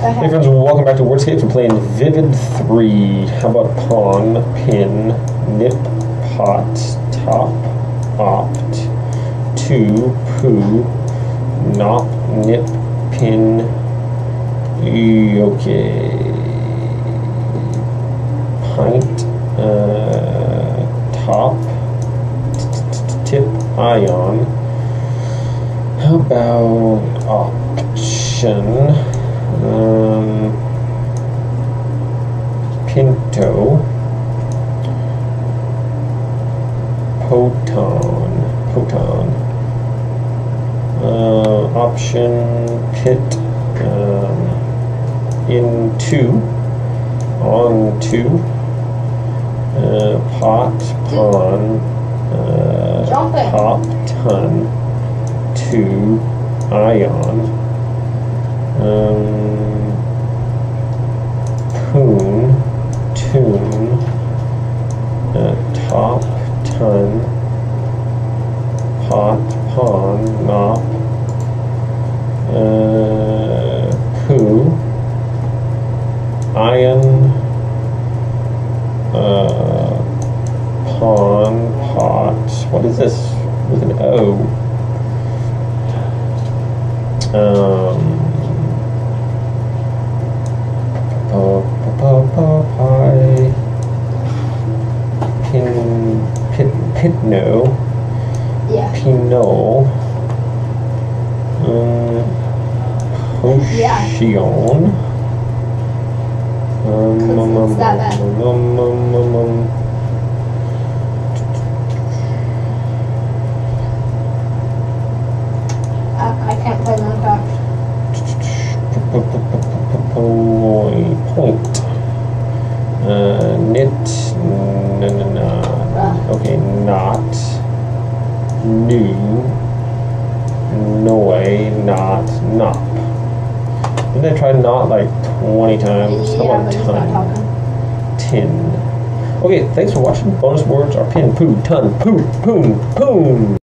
Hey friends, welcome back to Wordscapes. We're playing Vivid 3. How about pawn, pin, nip, pot, top, opt, two, poo, nop, nip, pin, okay. Pint, uh, top, tip, ion. How about option? Um, Pinto, Poton, Poton, uh, option pit, um, in two, on two, uh, pot, pawn, uh, pop, ton, two, ion. Um, poon, tune, uh, top, ton, pot, pawn, mop, uh, poo, iron, uh, pawn, pot. What is this? With an O? Um, Pin pit pitno. Yeah. Pinot. Um, Potion. Um, Cause um, um, it's that bad. um, um, um, um, um. I, can't play Minecraft. Uh, knit. No, no, no. Okay, not. New. Noi. Not. not. Didn't I try not like 20 times? How about but he's not ton? talking. Tin. Okay, thanks for watching. Bonus words are pin, poo, ton, poo, poon, poon.